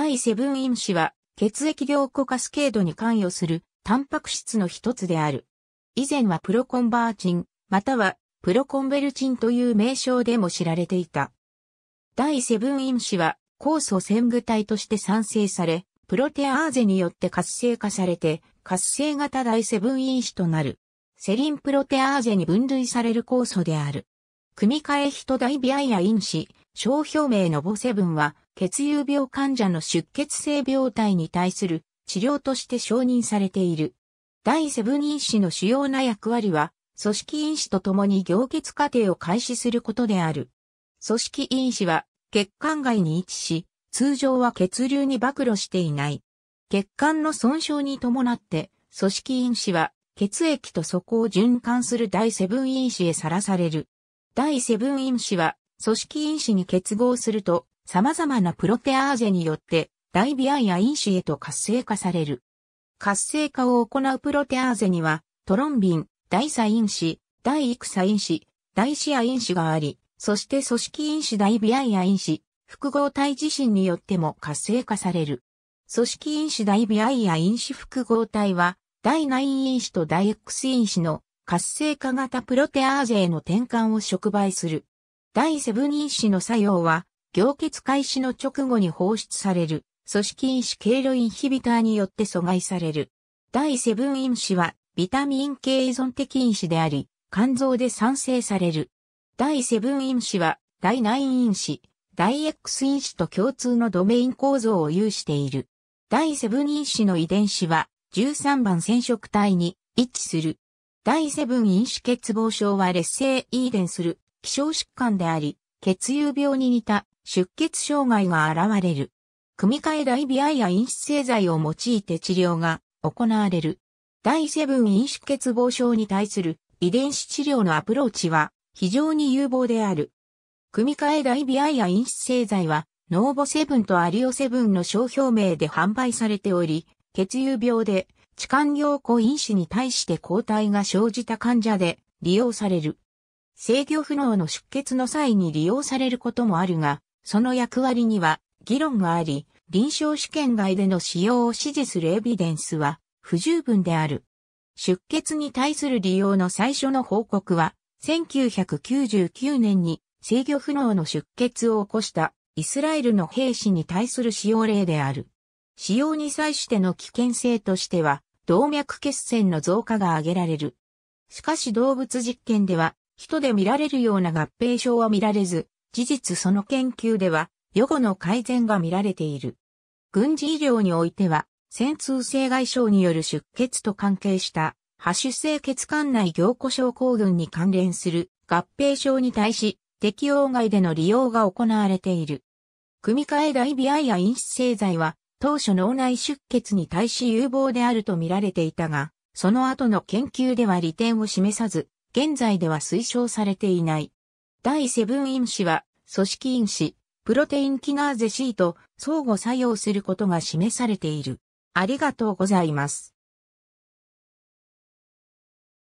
第セブン因子は血液凝固カスケードに関与するタンパク質の一つである。以前はプロコンバーチン、またはプロコンベルチンという名称でも知られていた。第セブン因子は酵素線具体として産生され、プロテアーゼによって活性化されて、活性型第セブン因子となる。セリンプロテアーゼに分類される酵素である。組み換えヒトダイビアイア因子、小表明のボセブンは、血友病患者の出血性病態に対する治療として承認されている。第セブン因子の主要な役割は、組織因子と共に凝結過程を開始することである。組織因子は血管外に位置し、通常は血流に暴露していない。血管の損傷に伴って、組織因子は血液とそこを循環する第セブン因子へさらされる。第セブン因子は組織因子に結合すると様々なプロテアーゼによって大ビアや因子へと活性化される。活性化を行うプロテアーゼにはトロンビン、大サ因子、大イクサ因子、大シア因子があり、そして組織因子大ビアイア因子、複合体自身によっても活性化される。組織因子大ビアイア因子複合体は、第9因子と第 X 因子の活性化型プロテアーゼへの転換を触媒する。第7因子の作用は、凝結開始の直後に放出される、組織因子経路インヒビターによって阻害される。第7因子は、ビタミン系依存的因子であり、肝臓で産生される。第7因子は第9因子、第 X 因子と共通のドメイン構造を有している。第7因子の遺伝子は13番染色体に一致する。第7因子欠乏症は劣性遺伝する希少疾患であり、血友病に似た出血障害が現れる。組み換え大ビアや因子製剤を用いて治療が行われる。第7因子欠乏症に対する遺伝子治療のアプローチは非常に有望である。組み換え大ビアや因子製剤は、ノーボセブンとアリオセブンの商標名で販売されており、血友病で痴漢凝固因子に対して抗体が生じた患者で利用される。制御不能の出血の際に利用されることもあるが、その役割には議論があり、臨床試験外での使用を支持するエビデンスは不十分である。出血に対する利用の最初の報告は、1999年に制御不能の出血を起こしたイスラエルの兵士に対する使用例である。使用に際しての危険性としては、動脈血栓の増加が挙げられる。しかし動物実験では、人で見られるような合併症は見られず、事実その研究では、予後の改善が見られている。軍事医療においては、戦痛性外傷による出血と関係した波種性血管内凝固症候群に関連する合併症に対し適用外での利用が行われている。組み換え大ビアや因子製剤は当初脳内出血に対し有望であると見られていたが、その後の研究では利点を示さず、現在では推奨されていない。第7因子は組織因子、プロテインキナーゼ C と相互作用することが示されている。ありがとうございます。